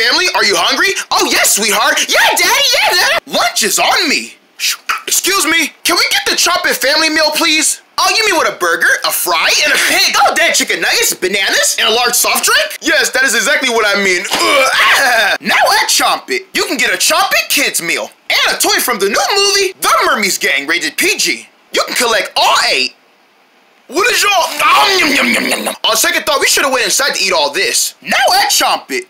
family, are you hungry? Oh, yes, sweetheart. Yeah, daddy, yeah, daddy. Lunch is on me. Excuse me, can we get the chocolate family meal, please? Oh, you mean with a burger, a fry, and a pig? Oh, that chicken nuggets, bananas, and a large soft drink? Yes, that is exactly what I mean. Ugh, ah. Now at Chomp It, you can get a Chomp It Kids meal and a toy from the new movie, The Murmes Gang, rated PG. You can collect all eight. What is y'all? Um, yum, yum, yum, yum, yum. On second thought, we should have went inside to eat all this. Now at Chomp It,